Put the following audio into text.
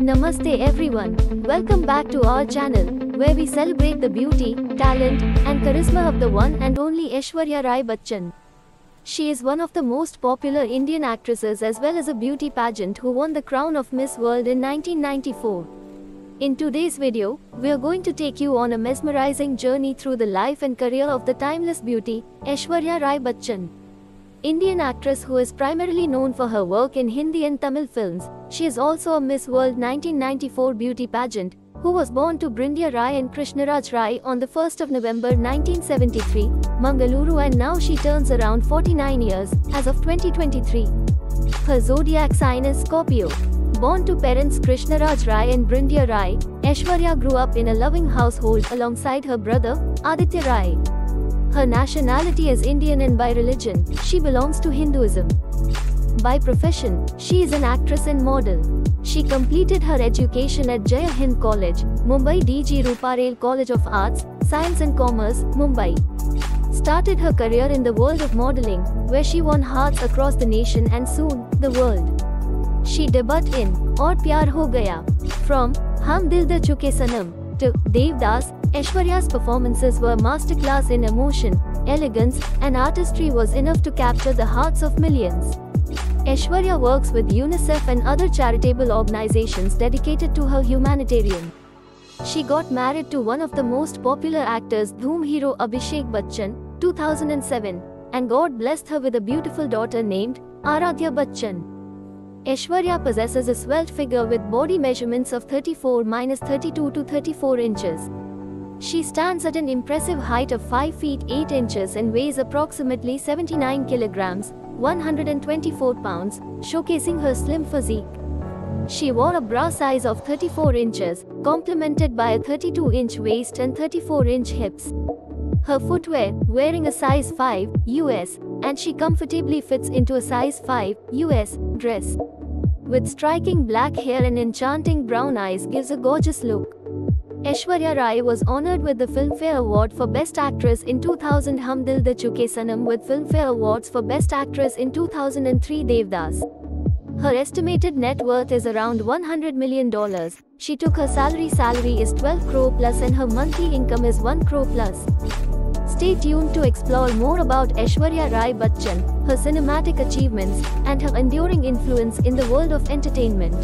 Namaste everyone. Welcome back to our channel, where we celebrate the beauty, talent, and charisma of the one and only Aishwarya Rai Bachchan. She is one of the most popular Indian actresses as well as a beauty pageant who won the crown of Miss World in 1994. In today's video, we are going to take you on a mesmerizing journey through the life and career of the timeless beauty, Aishwarya Rai Bachchan. Indian actress who is primarily known for her work in Hindi and Tamil films, she is also a Miss World 1994 beauty pageant, who was born to Brindya Rai and Krishnaraj Rai on the 1st of November 1973, Mangaluru and now she turns around 49 years, as of 2023. Her zodiac sign is Scorpio. Born to parents Krishnaraj Rai and Brindya Rai, Aishwarya grew up in a loving household alongside her brother, Aditya Rai. Her nationality is Indian and by religion, she belongs to Hinduism. By profession, she is an actress and model. She completed her education at Jai Hind College, Mumbai DG Ruparel College of Arts, Science and Commerce, Mumbai. Started her career in the world of modeling, where she won hearts across the nation and soon, the world. She debuted in Aur Pyar Ho Gaya. From Hum Dil De Chuke Sanam to Devdas, Aishwarya's performances were masterclass in emotion, elegance, and artistry was enough to capture the hearts of millions. Aishwarya works with UNICEF and other charitable organizations dedicated to her humanitarian. She got married to one of the most popular actors, Dhoom hero Abhishek Bachchan, 2007, and God blessed her with a beautiful daughter named Aradhya Bachchan. Aishwarya possesses a svelte figure with body measurements of 34-32 to 34 inches. She stands at an impressive height of 5 feet 8 inches and weighs approximately 79 kilograms, 124 pounds, showcasing her slim physique. She wore a bra size of 34 inches, complemented by a 32-inch waist and 34-inch hips. Her footwear, wearing a size 5 US, and she comfortably fits into a size 5 US dress. With striking black hair and enchanting brown eyes gives a gorgeous look. Aishwarya Rai was honored with the Filmfare Award for Best Actress in 2000 Hum Dil Chuke Sanam with Filmfare Awards for Best Actress in 2003 Devdas. Her estimated net worth is around $100 million. She took her salary salary is 12 crore plus and her monthly income is 1 crore plus. Stay tuned to explore more about Aishwarya Rai Bachchan, her cinematic achievements, and her enduring influence in the world of entertainment.